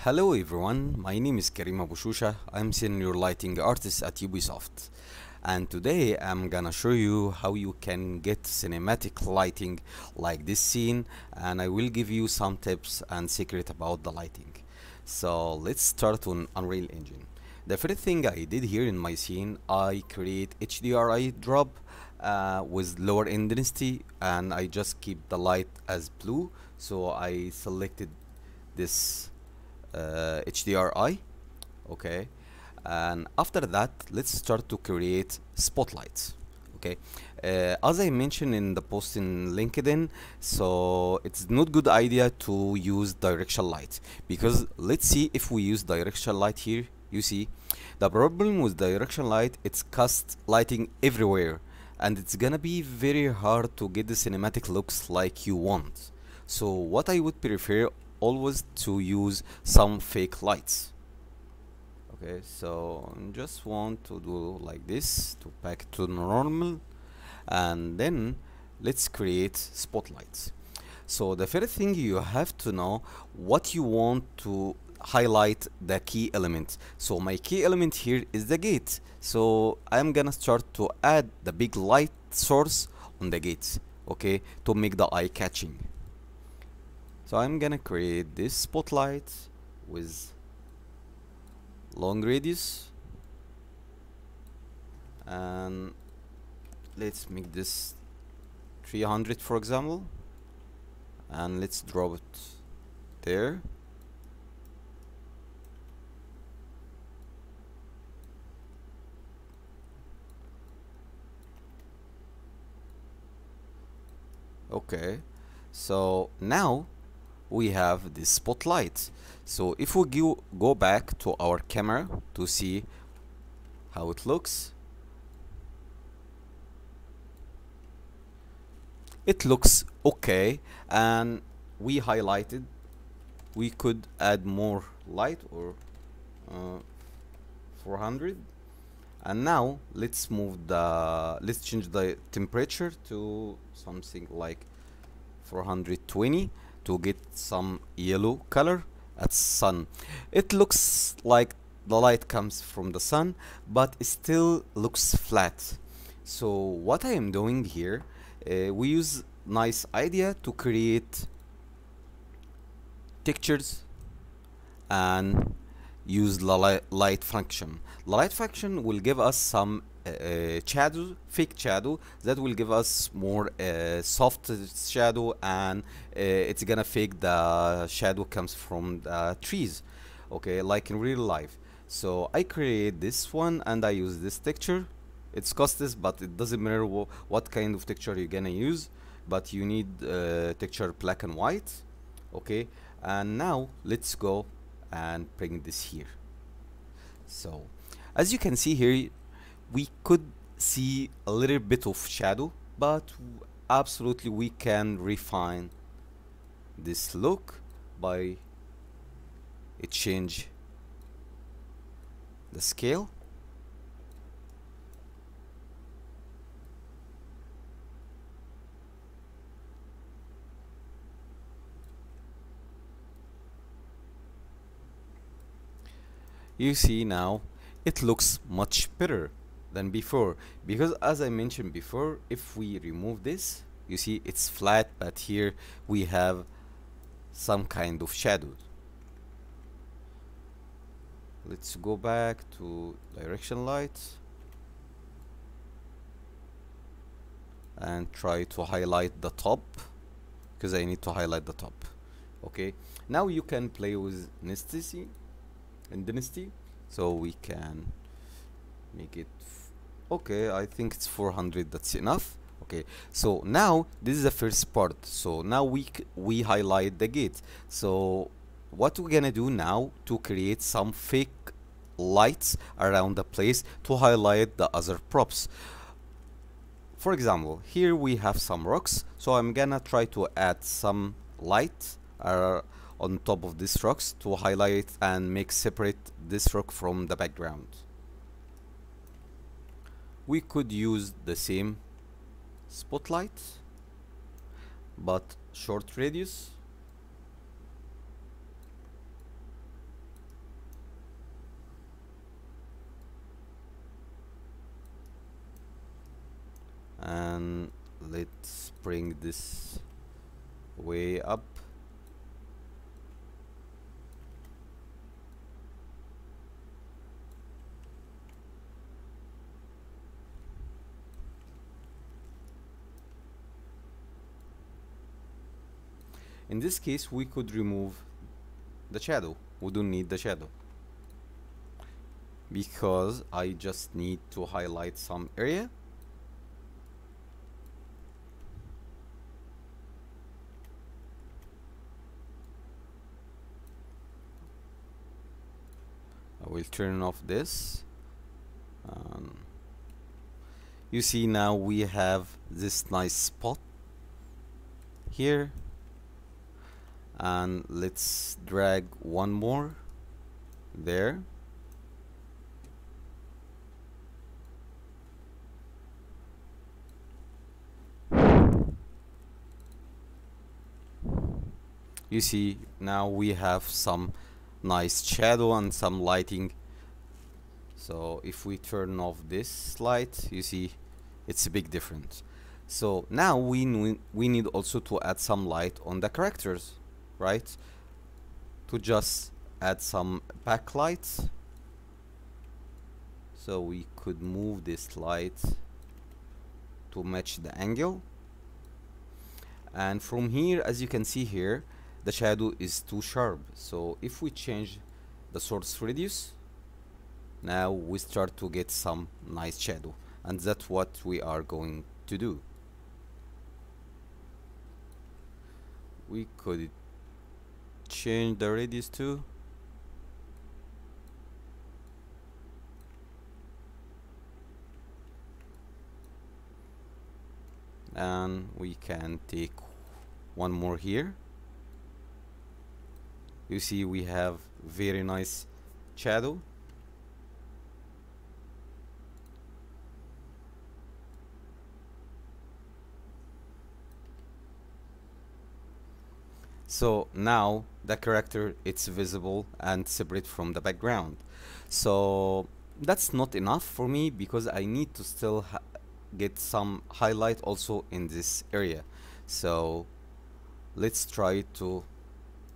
Hello everyone, my name is Karim Abou Shousha. I'm senior lighting artist at Ubisoft. And today I'm gonna show you how you can get cinematic lighting like this scene and I will give you some tips and secret about the lighting. So let's start on Unreal Engine. The first thing I did here in my scene, I create HDRI drop uh, with lower intensity and I just keep the light as blue. So I selected this uh, HDRI okay? And after that let's start to create spotlights okay? Uh, as I mentioned in the post in LinkedIn so it's not good idea to use directional light because let's see if we use directional light here. You see the problem with directional light it's cast lighting everywhere and it's gonna be very hard to get the cinematic looks like you want. So what I would prefer always to use some fake lights. Okay so just want to do like this to back to normal and then let's create spotlights. So the first thing you have to know what you want to highlight the key element so my key element here is the gate. So I'm gonna start to add the big light source on the gates okay to make the eye catching so I'm gonna create this spotlight with long radius. And let's make this 300 for example. And let's drop it there. Okay. So now we have this spotlight. So if we go, go back to our camera to see how it looks it looks okay. And we highlighted we could add more light or uh, 400 and now let's move the let's change the temperature to something like 420 to get some yellow color at sun. It looks like the light comes from the sun but it still looks flat. So what I am doing here uh, we use nice idea to create textures and use the li light function. The light function will give us some uh, shadow fake shadow that will give us more uh, soft shadow and uh, it's gonna fake the shadow comes from the trees okay like in real life. So I create this one and I use this texture. It's costless but it doesn't matter wh what kind of texture you're gonna use but you need uh, texture black and white okay? And now let's go and bring this here so as you can see here we could see a little bit of shadow but absolutely we can refine this look by a change the scale you see now it looks much better than before. Because as I mentioned before if we remove this you see it's flat but here we have some kind of shadows let's go back to direction light and try to highlight the top because I need to highlight the top. Okay now you can play with intensity and dynasty so we can make it okay I think it's 400 that's enough. Okay so now this is the first part. So now we we highlight the gate so what we're gonna do now to create some fake lights around the place to highlight the other props. For example here we have some rocks so I'm gonna try to add some light uh, on top of these rocks to highlight and make separate this rock from the background. We could use the same spotlight but short radius and let's bring this way up in this case we could remove the shadow. We don't need the shadow. Because I just need to highlight some area. I will turn off this. Um, you see now we have this nice spot here and let's drag one more there. You see now we have some nice shadow and some lighting. So if we turn off this light you see it's a big difference. So now we we need also to add some light on the characters right? To just add some backlights. So we could move this light to match the angle. And from here as you can see here the shadow is too sharp. So if we change the source radius now we start to get some nice shadow. And that's what we are going to do. We could change the radius to? And we can take one more here. You see we have very nice shadow so now the character it's visible and separate from the background. So that's not enough for me because I need to still get some highlight also in this area. So let's try to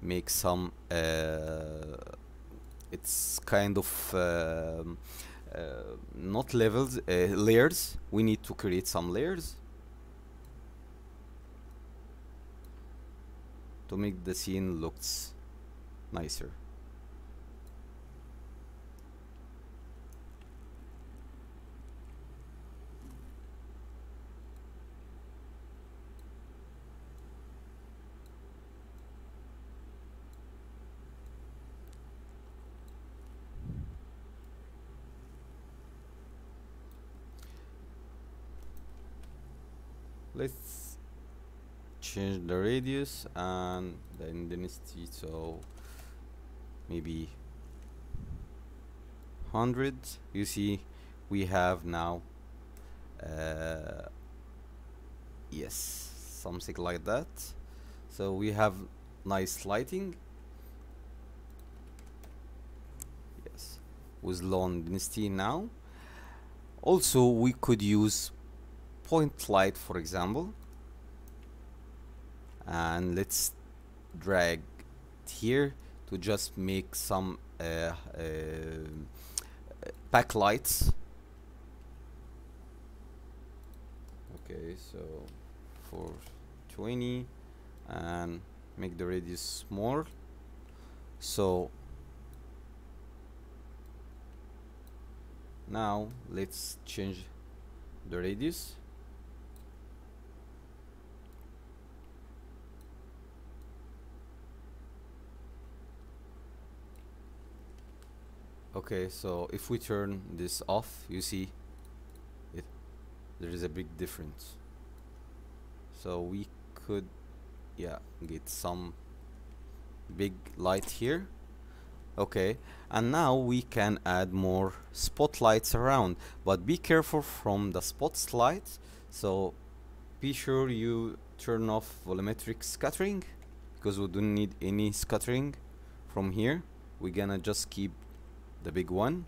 make some uh, it's kind of uh, uh, not levels uh, layers. We need to create some layers to make the scene looks nicer. Let's change the radius and the intensity so maybe 100 you see we have now uh, yes something like that. So we have nice lighting. Yes with low intensity now. Also we could use point light for example and let's drag here to just make some uh, uh, backlights okay so for 20 and make the radius small. So now let's change the radius okay so if we turn this off you see it there is a big difference. So we could yeah get some big light here. Okay and now we can add more spotlights around but be careful from the spotlights so be sure you turn off volumetric scattering because we don't need any scattering from here. We're gonna just keep the big one.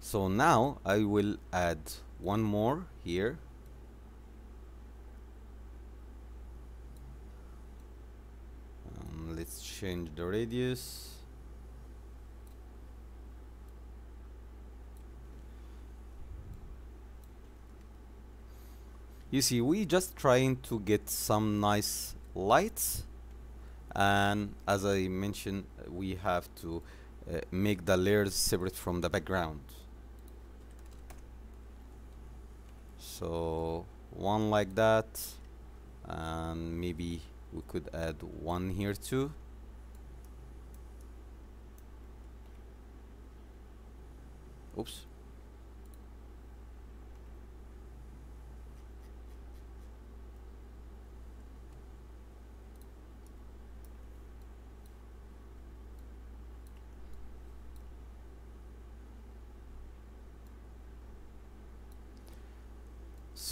So now I will add one more here. Um, let's change the radius. You see we just trying to get some nice lights and as I mentioned we have to uh, make the layers separate from the background. So one like that and maybe we could add one here too. Oops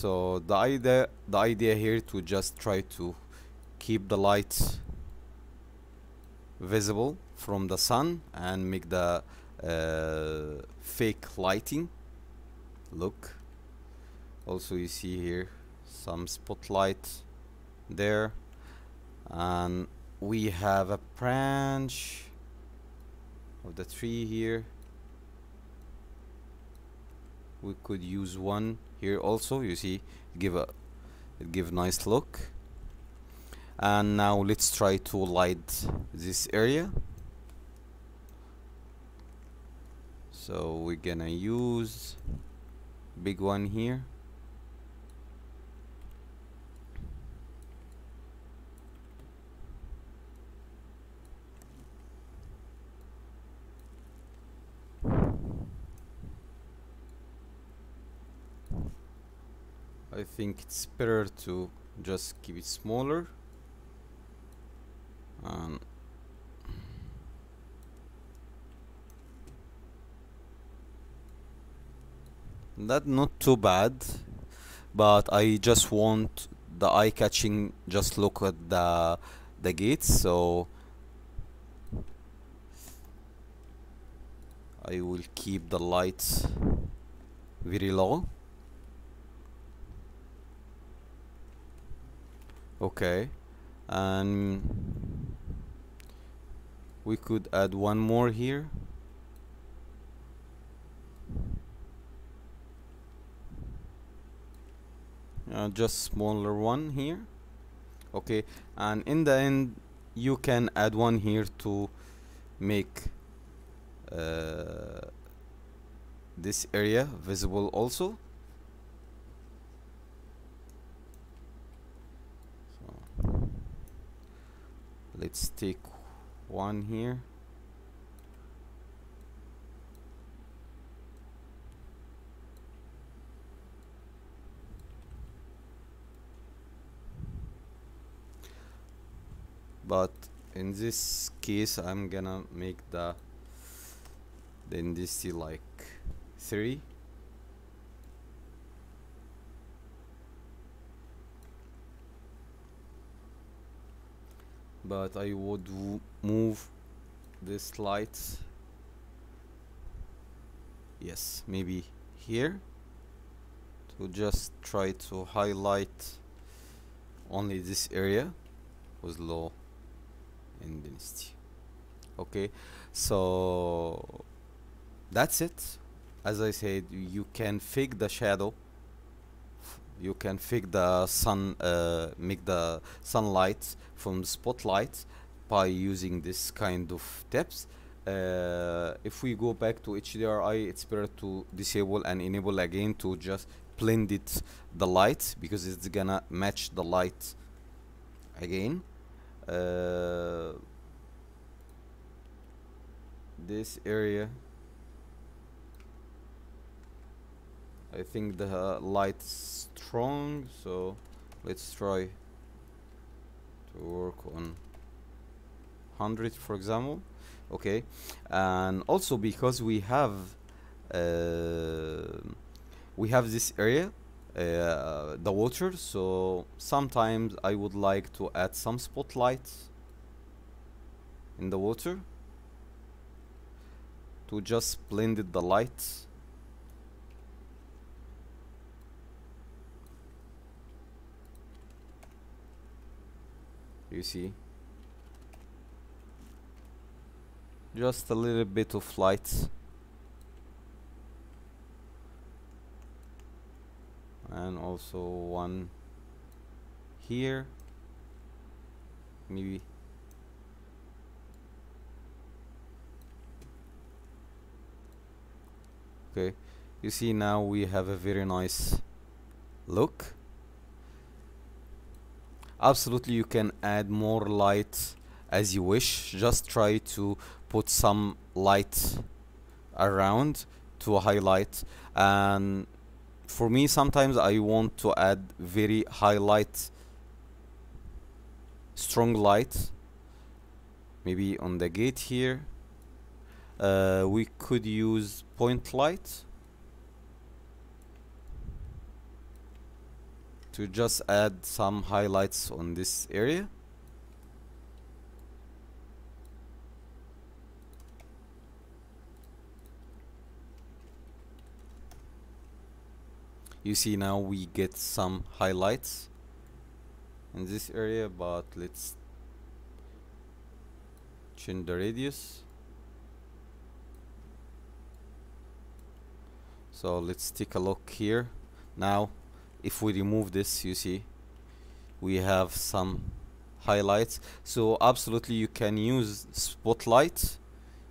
so the idea the idea here to just try to keep the light visible from the sun and make the uh, fake lighting look. Also you see here some spotlight there. And we have a branch of the tree here. We could use one here also you see give a give nice look. And now let's try to light this area. So we're gonna use big one here I think it's better to just keep it smaller. And that not too bad but I just want the eye-catching just look at the the gates so I will keep the lights very low okay. And we could add one more here. Uh, just smaller one here. Okay. And in the end you can add one here to make uh, this area visible also let's take one here. But in this case I'm gonna make the intensity like 3 but I would move this light yes maybe here. To just try to highlight only this area with low intensity okay so that's it. As I said you can fake the shadow you can fake the sun uh, make the sunlight from spotlight by using this kind of tips uh, if we go back to HDRI it's better to disable and enable again to just blend it the light because it's gonna match the light again. Uh, this area I think the uh, light's strong so let's try to work on 100 for example. Okay and also because we have uh, we have this area uh, the water so sometimes I would like to add some spotlights in the water to just blend the light you see? Just a little bit of light. And also one here. Maybe. Okay. You see now we have a very nice look absolutely you can add more light as you wish. Just try to put some light around to highlight. And for me sometimes I want to add very highlight strong light maybe on the gate here. Uh, we could use point light to just add some highlights on this area. You see now we get some highlights in this area but let's change the radius. So let's take a look here. Now if we remove this you see we have some highlights. So absolutely you can use spotlight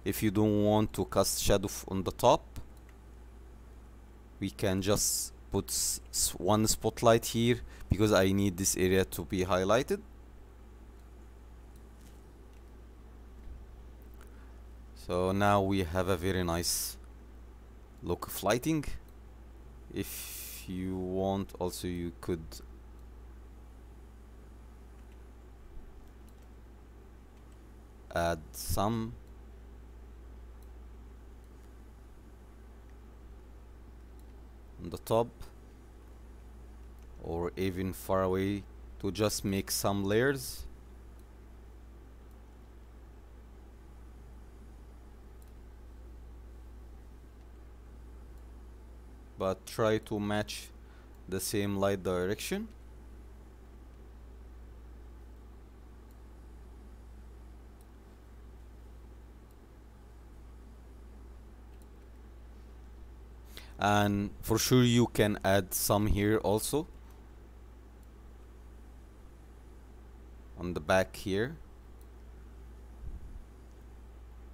if you don't want to cast shadow on the top. We can just put one spotlight here because I need this area to be highlighted. So now we have a very nice look of lighting. If you want also you could add some. On the top or even far away to just make some layers but try to match the same light direction. And for sure you can add some here also. On the back here.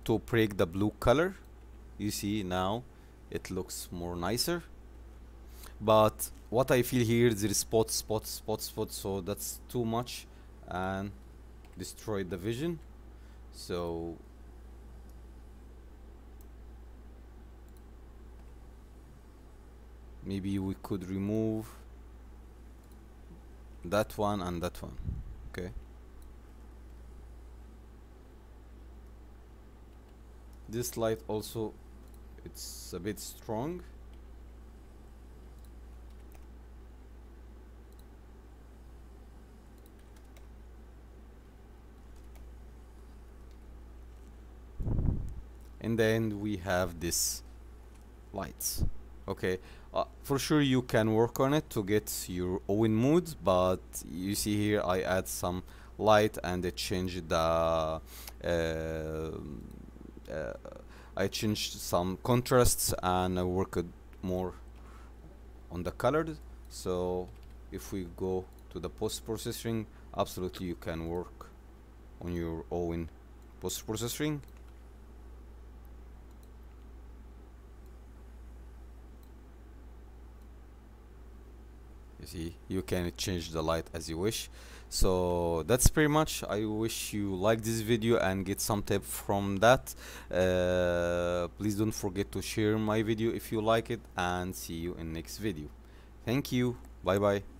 To break the blue color you see now it looks more nicer but what I feel here there is spots spots spots spots so that's too much. And destroy the vision. So maybe we could remove that one and that one okay? This light also it's a bit strong and then we have this lights okay? Uh, for sure you can work on it to get your own mood but you see here I add some light and it changed the uh, uh, I changed some contrasts and I worked more on the colored. So if we go to the post-processing absolutely you can work on your own post-processing you see you can change the light as you wish. So that's pretty much. I wish you like this video and get some tip from that. Uh, please don't forget to share my video if you like it and see you in next video. Thank you. Bye bye